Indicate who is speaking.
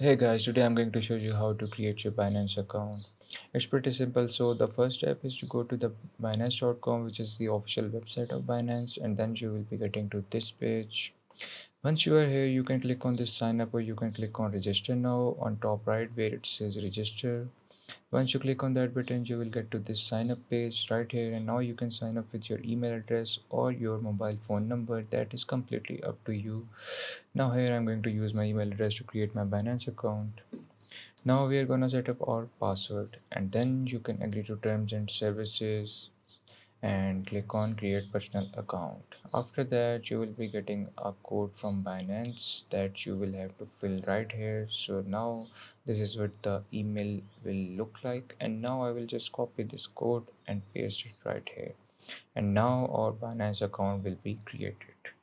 Speaker 1: Hey guys, today I'm going to show you how to create your Binance account. It's pretty simple. So the first step is to go to the binance.com which is the official website of Binance and then you will be getting to this page. Once you are here, you can click on this sign up or you can click on register now on top right where it says register. Once you click on that button, you will get to this sign up page right here and now you can sign up with your email address or your mobile phone number. That is completely up to you. Now here I'm going to use my email address to create my Binance account. Now we are gonna set up our password and then you can agree to terms and services and click on create personal account. After that you will be getting a code from Binance that you will have to fill right here. So now this is what the email will look like and now I will just copy this code and paste it right here and now our Binance account will be created.